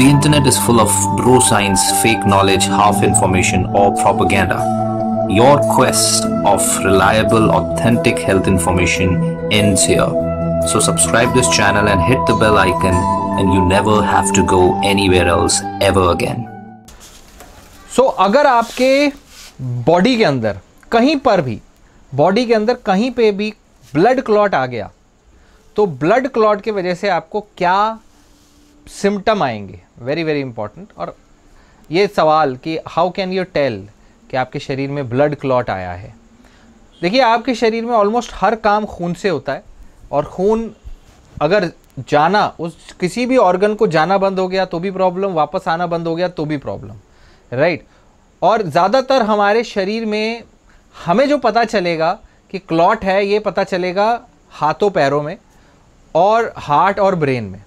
The internet is full of bro science, fake knowledge, half information, or propaganda. Your quest of reliable, authentic health information ends here. So subscribe this channel and hit the bell icon and you never have to go anywhere else ever again. So so, अगर आपके body के अंदर कहीं पर भी body के अंदर कहीं पे भी ब्लड क्लॉट आ गया तो ब्लड क्लॉट की वजह से आपको क्या सिम्टम आएँगे वेरी वेरी इंपॉर्टेंट और ये सवाल कि हाउ कैन यू टेल कि आपके शरीर में ब्लड क्लॉट आया है? देखिए, आपके शरीर में ऑलमोस्ट हर काम खून से होता है और खून अगर जाना, उस किसी भी ऑर्गन को जाना बंद हो गया तो भी प्रॉब्लम वापस आना बंद हो गया तो भी प्रॉब्लम राइट और ज़्यादातर हमारे शरीर में हमें जो पता चलेगा कि क्लॉट है, ये पता चलेगा हाथों, पैरों में और हार्ट और ब्रेन में।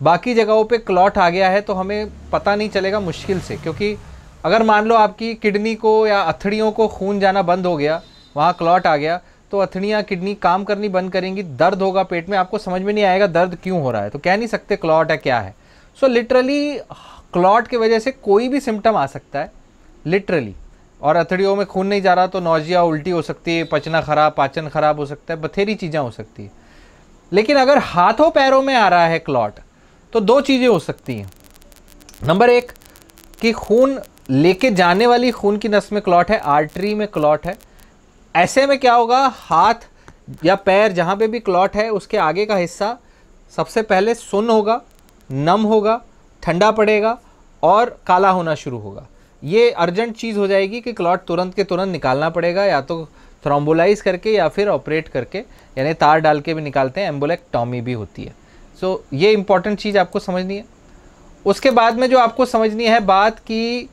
बाकी जगहों पे क्लॉट आ गया है तो हमें पता नहीं चलेगा मुश्किल से, क्योंकि अगर मान लो आपकी किडनी को या अथड़ियों को खून जाना बंद हो गया, वहाँ क्लॉट आ गया तो अथड़ियाँ, किडनी काम करनी बंद करेंगी, दर्द होगा पेट में, आपको समझ में नहीं आएगा दर्द क्यों हो रहा है तो कह नहीं सकते क्लॉट है क्या है। सो लिटरली क्लॉट की वजह से कोई भी सिम्टम आ सकता है लिटरली और अथड़ियों में खून नहीं जा रहा तो नौजिया उल्टी हो सकती है, पचना खराब, पाचन खराब हो सकता है, बथेरी चीज़ें हो सकती है। लेकिन अगर हाथों, पैरों में आ रहा है क्लॉट तो दो चीज़ें हो सकती हैं। नंबर एक, कि खून लेके जाने वाली खून की नस में क्लॉट है आर्टरी में क्लॉट है। ऐसे में क्या होगा, हाथ या पैर जहाँ पे भी क्लॉट है, उसके आगे का हिस्सा सबसे पहले सुन होगा, नम होगा, ठंडा पड़ेगा और काला होना शुरू होगा। ये अर्जेंट चीज़ हो जाएगी कि क्लॉट तुरंत के तुरंत निकालना पड़ेगा, या तो थ्रोम्बोलाइज करके या फिर ऑपरेट करके, यानी तार डाल के भी निकालते हैं एम्बोलेक्टॉमी भी होती है। सो so, ये इंपॉर्टेंट चीज़ आपको समझनी है। उसके बाद में जो आपको समझनी है बात कि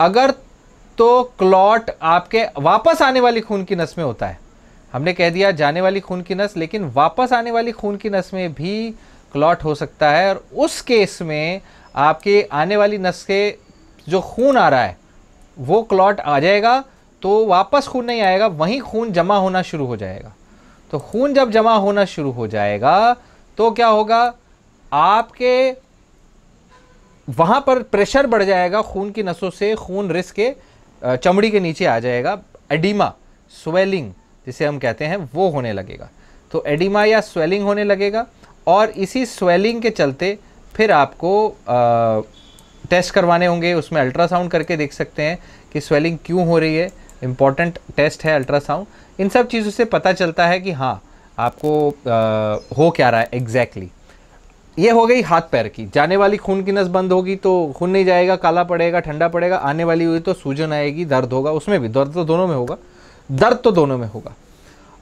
अगर तो क्लॉट आपके वापस आने वाली खून की नस में होता है। हमने कह दिया जाने वाली खून की नस लेकिन वापस आने वाली खून की नस में भी क्लॉट हो सकता है और उस केस में आपके आने वाली नस के जो खून आ रहा है वो क्लॉट आ जाएगा तो वापस खून नहीं आएगा वहीं खून जमा होना शुरू हो जाएगा। तो खून जब जमा होना शुरू हो जाएगा तो क्या होगा? आपके वहाँ पर प्रेशर बढ़ जाएगा खून की नसों से खून रिस के चमड़ी के नीचे आ जाएगा। एडिमा स्वेलिंग जिसे हम कहते हैं वो होने लगेगा। तो एडिमा या स्वेलिंग होने लगेगा और इसी स्वेलिंग के चलते फिर आपको आ, टेस्ट करवाने होंगे। उसमें अल्ट्रासाउंड करके देख सकते हैं कि स्वेलिंग क्यों हो रही है। इंपॉर्टेंट टेस्ट है अल्ट्रासाउंड इन सब चीज़ों से पता चलता है कि हाँ आपको आ, हो क्या रहा है? Exactly exactly. ये हो गई हाथ पैर की। जाने वाली खून की नस बंद होगी तो खून नहीं जाएगा काला पड़ेगा ठंडा पड़ेगा। आने वाली हुई तो सूजन आएगी दर्द होगा उसमें भी। दर्द तो दोनों में होगा। दर्द तो दोनों में होगा।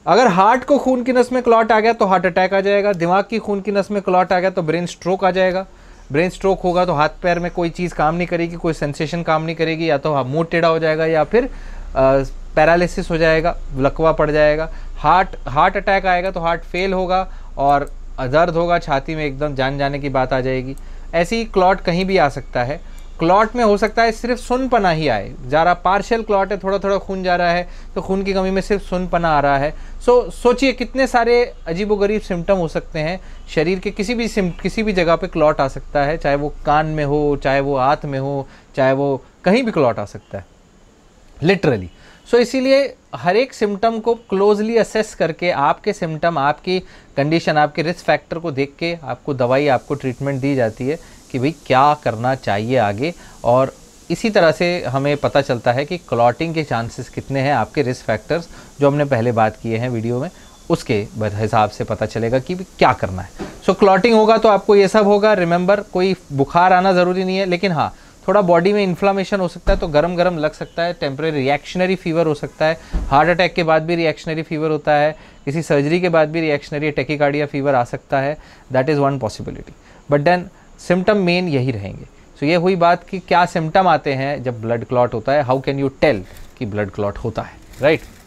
अगर हार्ट को खून की नस में क्लॉट आ गया तो हार्ट अटैक आ जाएगा। दिमाग की खून की नस में क्लॉट आ गया तो ब्रेन स्ट्रोक आ जाएगा। ब्रेन स्ट्रोक होगा तो हाथ पैर में कोई चीज़ काम नहीं करेगी कोई सेंसेशन काम नहीं करेगी। या तो मुँह टेढ़ा हो जाएगा या फिर पैरालिसिस हो जाएगा लकवा पड़ जाएगा। हार्ट हार्ट अटैक आएगा तो हार्ट फेल होगा और दर्द होगा, छाती में एकदम जान जाने की बात आ जाएगी। ऐसी क्लॉट कहीं भी आ सकता है। क्लॉट में हो सकता है सिर्फ़ सुनपना ही आए। जा रहा पार्शियल क्लॉट है थोड़ा थोड़ा खून जा रहा है तो खून की कमी में सिर्फ़ सुनपना आ रहा है। सो सोचिए कितने सारे अजीबोगरीब सिम्टम हो सकते हैं। शरीर के किसी भी किसी भी जगह पे क्लॉट आ सकता है, चाहे वो कान में हो, चाहे वो हाथ में हो, चाहे वो कहीं भी क्लॉट आ सकता है। लिटरली सो so, इसीलिए हर एक सिम्टम को क्लोजली असेस करके आपके सिम्टम आपकी कंडीशन आपके रिस्क फैक्टर को देख के आपको दवाई आपको ट्रीटमेंट दी जाती है कि भाई क्या करना चाहिए आगे। और इसी तरह से हमें पता चलता है कि क्लॉटिंग के चांसेस कितने हैं आपके रिस्क फैक्टर्स जो हमने पहले बात किए हैं वीडियो में उसके हिसाब से पता चलेगा कि क्या करना है। सो so, क्लॉटिंग होगा तो आपको ये सब होगा। रिमेंबर कोई बुखार आना ज़रूरी नहीं है लेकिन हाँ थोड़ा बॉडी में इन्फ्लामेशन हो सकता है तो गर्म गर्म लग सकता है टेम्प्रेरी रिएक्शनरी फीवर हो सकता है हार्ट अटैक के बाद भी रिएक्शनरी फीवर होता है, किसी सर्जरी के बाद भी रिएक्शनरी टेकिकार्डिया फीवर आ सकता है that is one possibility but then symptom main यही रहेंगे सो so, ये हुई बात कि क्या सिम्टम आते हैं जब ब्लड क्लॉट होता है हाउ कैन यू टेल कि ब्लड क्लॉट होता है राइट right?